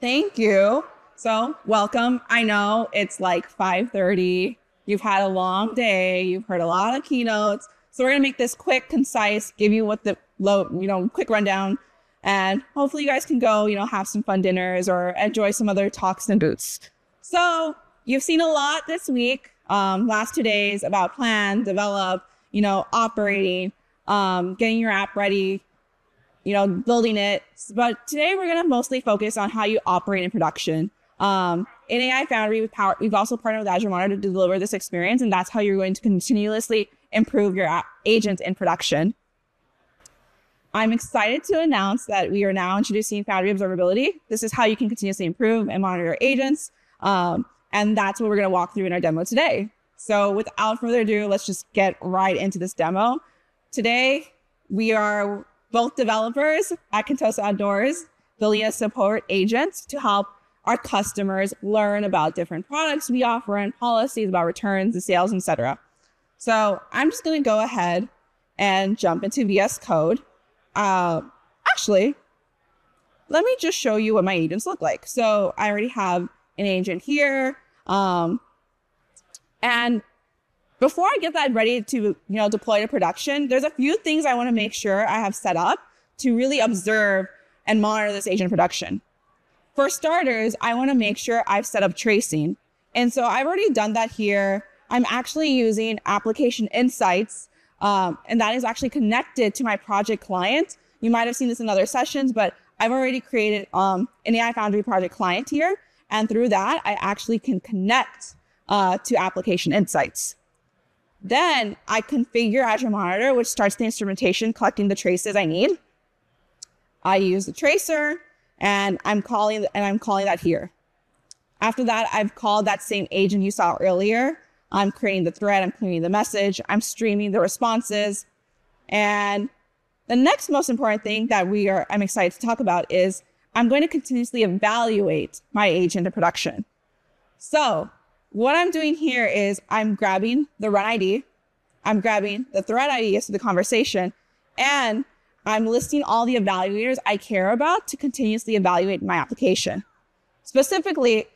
Thank you. So, welcome. I know it's like 5:30. You've had a long day. You've heard a lot of keynotes. So, we're going to make this quick, concise, give you what the low, you know, quick rundown and hopefully you guys can go, you know, have some fun dinners or enjoy some other talks and booths. So, you've seen a lot this week. Um, last two days about plan, develop, you know, operating, um, getting your app ready, you know, building it. But today we're going to mostly focus on how you operate in production. Um, in AI Foundry, we've, power, we've also partnered with Azure Monitor to deliver this experience, and that's how you're going to continuously improve your agents in production. I'm excited to announce that we are now introducing Foundry Observability. This is how you can continuously improve and monitor your agents. Um, and that's what we're going to walk through in our demo today. So without further ado, let's just get right into this demo. Today, we are both developers at Contoso Outdoors, a support agents to help our customers learn about different products we offer and policies about returns and sales, etc. So I'm just going to go ahead and jump into VS Code. Uh, actually, let me just show you what my agents look like. So I already have an agent here. Um, and before I get that ready to, you know, deploy to production, there's a few things I want to make sure I have set up to really observe and monitor this agent production. For starters, I want to make sure I've set up tracing. And so I've already done that here. I'm actually using application insights, um, and that is actually connected to my project client. You might have seen this in other sessions, but I've already created um, an AI Foundry project client here. And through that, I actually can connect uh, to application insights. Then I configure Azure Monitor, which starts the instrumentation, collecting the traces I need. I use the tracer and I'm calling and I'm calling that here. After that, I've called that same agent you saw earlier. I'm creating the thread, I'm creating the message, I'm streaming the responses. And the next most important thing that we are I'm excited to talk about is I'm going to continuously evaluate my agent in production. So what I'm doing here is I'm grabbing the run ID, I'm grabbing the thread ID of the conversation, and I'm listing all the evaluators I care about to continuously evaluate my application. Specifically,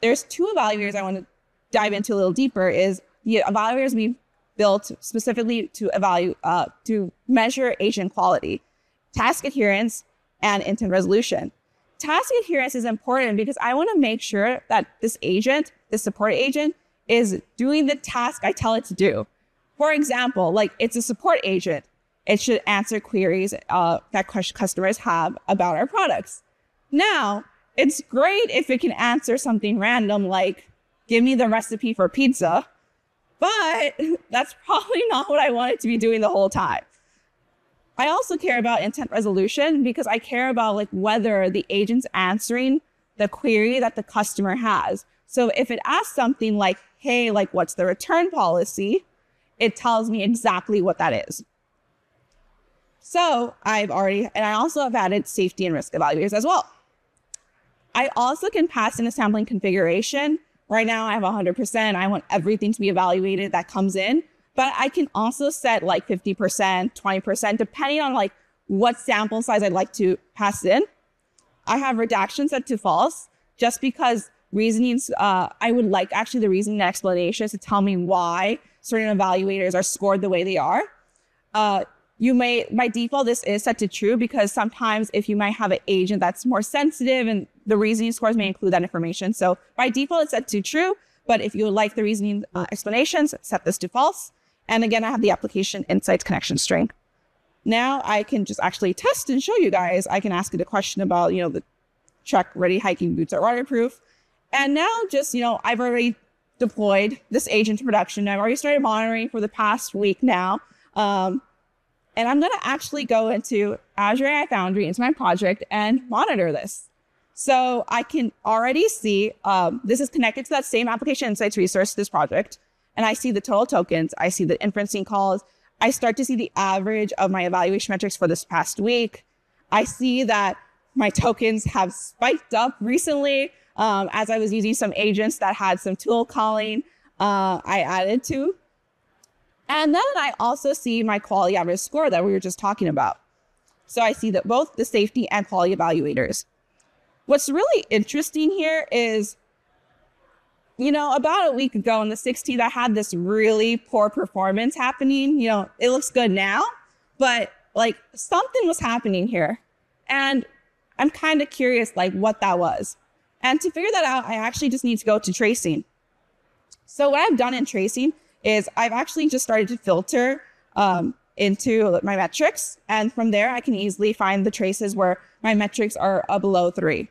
there's two evaluators I want to dive into a little deeper is the evaluators we built specifically to evaluate uh, to measure agent quality, task adherence, and intent resolution. Task adherence is important because I want to make sure that this agent, this support agent, is doing the task I tell it to do. For example, like it's a support agent. It should answer queries uh, that customers have about our products. Now, it's great if it can answer something random like, give me the recipe for pizza, but that's probably not what I want it to be doing the whole time. I also care about intent resolution because I care about like whether the agent's answering the query that the customer has. So if it asks something like, hey, like what's the return policy? It tells me exactly what that is. So I've already, and I also have added safety and risk evaluators as well. I also can pass in a sampling configuration. Right now I have 100%. I want everything to be evaluated that comes in but I can also set like 50%, 20%, depending on like what sample size I'd like to pass in. I have redaction set to false just because reasonings, uh, I would like actually the reasoning explanations to tell me why certain evaluators are scored the way they are. Uh, you may, by default, this is set to true because sometimes if you might have an agent that's more sensitive and the reasoning scores may include that information. So by default, it's set to true. But if you like the reasoning uh, explanations, set this to false. And again, I have the application insights connection string. Now I can just actually test and show you guys. I can ask it a question about, you know, the TrekReady hiking boots are waterproof. And now just, you know, I've already deployed this agent to production. I've already started monitoring for the past week now. Um, and I'm going to actually go into Azure AI Foundry into my project and monitor this. So I can already see um, this is connected to that same application insights resource, this project and I see the total tokens, I see the inferencing calls, I start to see the average of my evaluation metrics for this past week. I see that my tokens have spiked up recently um, as I was using some agents that had some tool calling uh, I added to. And then I also see my quality average score that we were just talking about. So I see that both the safety and quality evaluators. what's really interesting here is, you know, about a week ago in the 16th, I had this really poor performance happening. You know, it looks good now, but like something was happening here. And I'm kind of curious, like, what that was. And to figure that out, I actually just need to go to tracing. So, what I've done in tracing is I've actually just started to filter um, into my metrics. And from there, I can easily find the traces where my metrics are below three.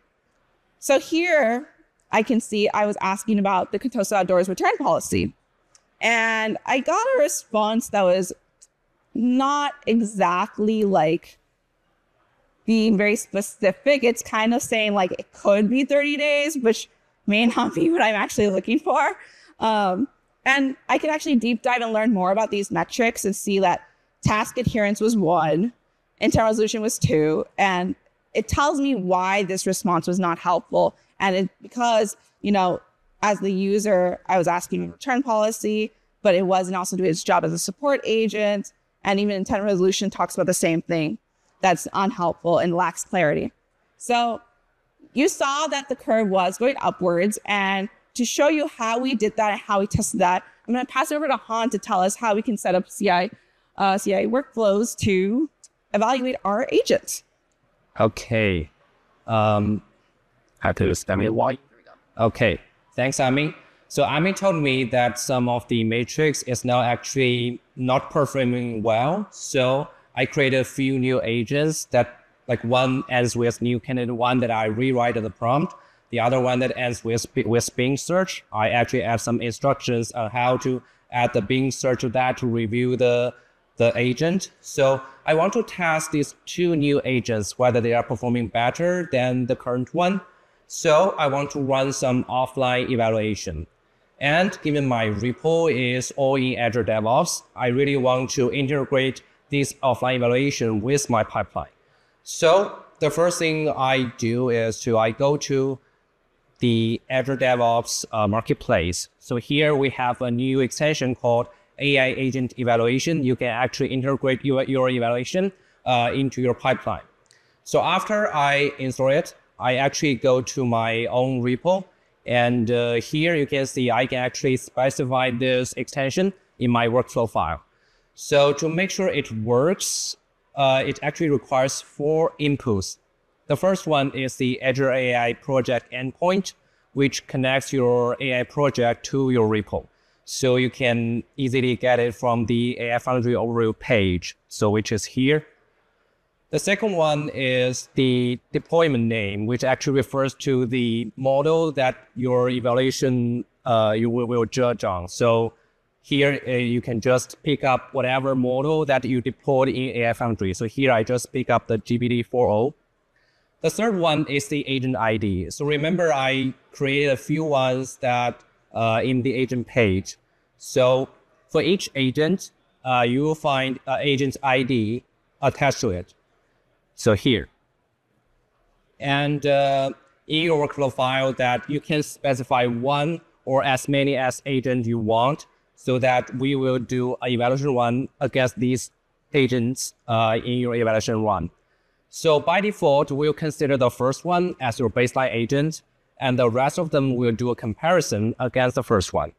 So here I can see I was asking about the Contoso Outdoors return policy. And I got a response that was not exactly like being very specific. It's kind of saying like it could be 30 days, which may not be what I'm actually looking for. Um, and I can actually deep dive and learn more about these metrics and see that task adherence was one, intent resolution was two, and it tells me why this response was not helpful. And it because, you know, as the user, I was asking return policy, but it wasn't also doing its job as a support agent. And even intent resolution talks about the same thing that's unhelpful and lacks clarity. So you saw that the curve was going upwards. And to show you how we did that and how we tested that, I'm going to pass it over to Han to tell us how we can set up CI, uh, CI workflows to evaluate our agents. Okay. Um, have to spell me why. Okay. Thanks, Ami. So Ami told me that some of the matrix is now actually not performing well. So I created a few new agents that like one ends with new candidate, one that I rewrite the prompt. The other one that ends with with Bing search. I actually add some instructions on how to add the Bing search to that to review the the agent. So I want to test these two new agents, whether they are performing better than the current one. So I want to run some offline evaluation. And given my repo is all in Azure DevOps, I really want to integrate this offline evaluation with my pipeline. So the first thing I do is to I go to the Azure DevOps uh, marketplace. So here we have a new extension called AI agent evaluation, you can actually integrate your, your evaluation uh, into your pipeline. So after I install it, I actually go to my own repo. And uh, here you can see I can actually specify this extension in my workflow file. So to make sure it works, uh, it actually requires four inputs. The first one is the Azure AI project endpoint, which connects your AI project to your repo. So you can easily get it from the AI Foundry overview page, so which is here. The second one is the deployment name, which actually refers to the model that your evaluation uh, you will, will, judge on. So here uh, you can just pick up whatever model that you deployed in AI Foundry. So here I just pick up the GPT-4o. The third one is the agent ID. So remember I created a few ones that uh, in the agent page. So for each agent, uh, you will find uh, agent ID attached to it. So here. And uh, in your workflow file that you can specify one or as many as agents you want so that we will do an evaluation run against these agents uh, in your evaluation run. So by default, we'll consider the first one as your baseline agent and the rest of them will do a comparison against the first one.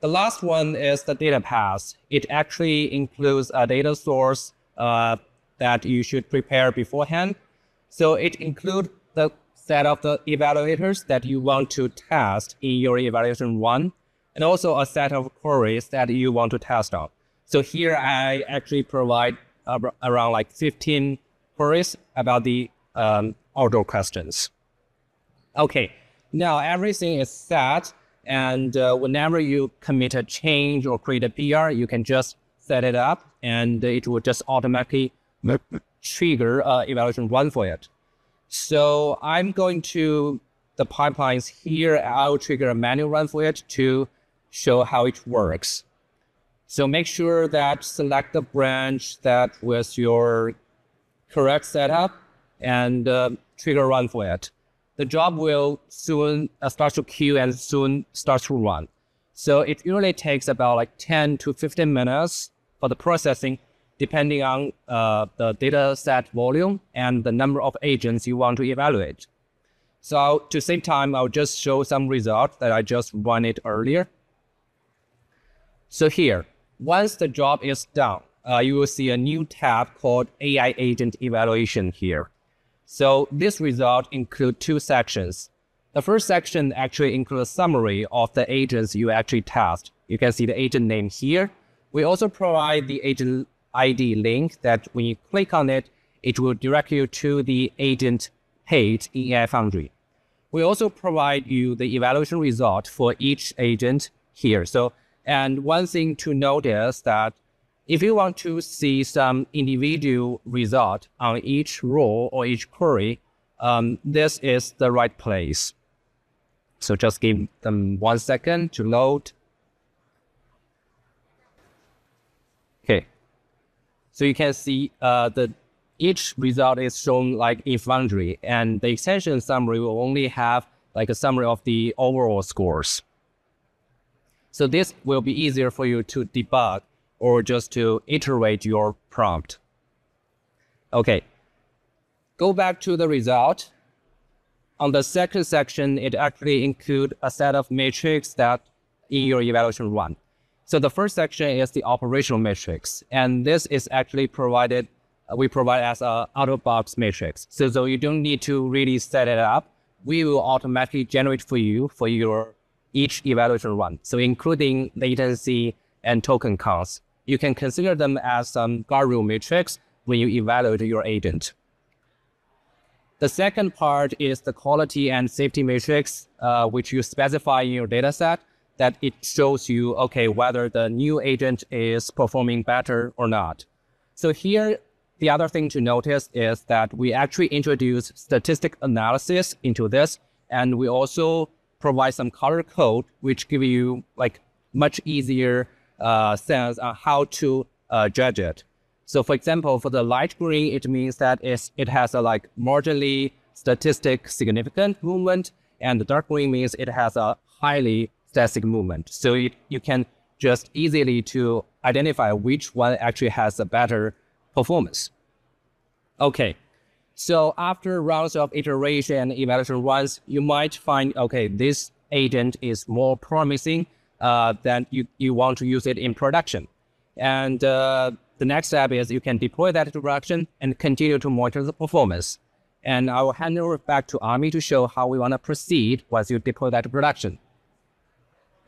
The last one is the data path. It actually includes a data source uh, that you should prepare beforehand. So it includes the set of the evaluators that you want to test in your evaluation one, and also a set of queries that you want to test on. So here I actually provide around like 15 queries about the um, outdoor questions. Okay, now everything is set. And uh, whenever you commit a change or create a PR, you can just set it up and it will just automatically trigger uh, evaluation run for it. So I'm going to the pipelines here. I'll trigger a manual run for it to show how it works. So make sure that select the branch that was your correct setup and uh, trigger run for it the job will soon uh, start to queue and soon start to run. So it usually takes about like 10 to 15 minutes for the processing, depending on uh, the data set volume and the number of agents you want to evaluate. So to save time, I'll just show some results that I just run it earlier. So here, once the job is done, uh, you will see a new tab called AI Agent Evaluation here. So this result includes two sections. The first section actually includes a summary of the agents you actually test. You can see the agent name here. We also provide the agent ID link that when you click on it, it will direct you to the agent page in AI Foundry. We also provide you the evaluation result for each agent here. So, and one thing to notice that if you want to see some individual result on each role or each query, um, this is the right place. So just give them one second to load. Okay. So you can see uh, the each result is shown like in Foundry, and the extension summary will only have like a summary of the overall scores. So this will be easier for you to debug or just to iterate your prompt. Okay, go back to the result. On the second section, it actually include a set of metrics that in your evaluation run. So the first section is the operational metrics, and this is actually provided, we provide as a out-of-box matrix. So, so you don't need to really set it up. We will automatically generate for you for your each evaluation run. So including latency and token counts you can consider them as some guardrail metrics when you evaluate your agent. The second part is the quality and safety matrix, uh, which you specify in your dataset that it shows you, okay, whether the new agent is performing better or not. So here, the other thing to notice is that we actually introduce statistic analysis into this, and we also provide some color code, which give you like much easier uh, sense on how to uh, judge it. So for example, for the light green, it means that it's, it has a like marginally statistic significant movement, and the dark green means it has a highly statistic movement. So it, you can just easily to identify which one actually has a better performance. Okay, so after rounds of iteration and evaluation runs, you might find, okay, this agent is more promising uh, then you, you want to use it in production. And uh, the next step is you can deploy that to production and continue to monitor the performance. And I will hand over back to Ami to show how we want to proceed once you deploy that to production.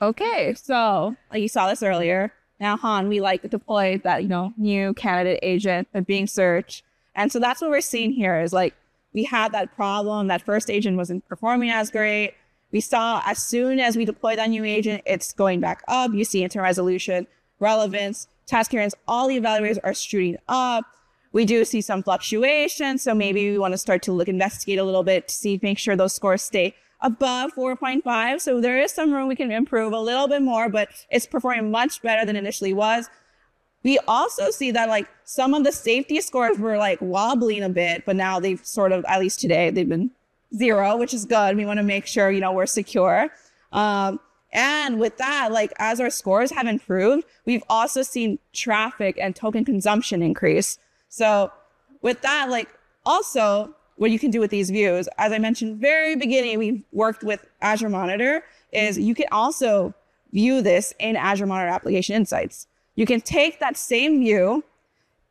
Okay, so like you saw this earlier. Now, Han, we like to deploy that, you know, new candidate agent of Bing search. And so that's what we're seeing here is like we had that problem. That first agent wasn't performing as great. We saw as soon as we deployed that new agent, it's going back up. You see intent resolution, relevance, task adherence, all the evaluators are shooting up. We do see some fluctuation. So maybe we want to start to look, investigate a little bit to see, make sure those scores stay above 4.5. So there is some room we can improve a little bit more, but it's performing much better than initially was. We also see that like some of the safety scores were like wobbling a bit, but now they've sort of, at least today, they've been zero, which is good. We want to make sure, you know, we're secure. Um, and with that, like as our scores have improved, we've also seen traffic and token consumption increase. So with that, like also what you can do with these views, as I mentioned very beginning, we've worked with Azure Monitor is you can also view this in Azure Monitor Application Insights. You can take that same view.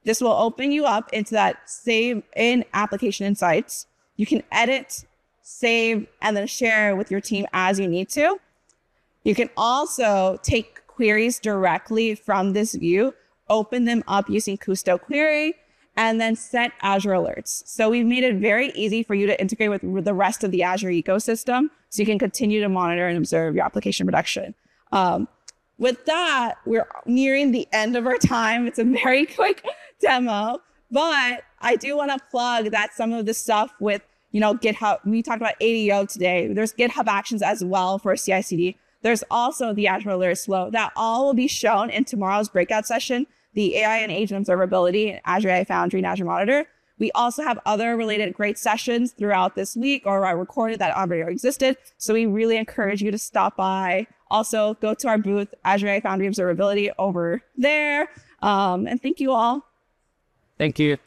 This will open you up into that same in Application Insights. You can edit save, and then share with your team as you need to. You can also take queries directly from this view, open them up using Kusto Query, and then set Azure alerts. So we've made it very easy for you to integrate with the rest of the Azure ecosystem so you can continue to monitor and observe your application production. Um, with that, we're nearing the end of our time. It's a very quick demo, but I do want to plug that some of the stuff with you know, GitHub. We talked about ADO today. There's GitHub Actions as well for CI/CD. There's also the Azure Alerts flow that all will be shown in tomorrow's breakout session. The AI and agent observability in Azure AI Foundry and Azure Monitor. We also have other related great sessions throughout this week or I recorded that already existed. So we really encourage you to stop by. Also, go to our booth, Azure AI Foundry Observability, over there. Um, and thank you all. Thank you.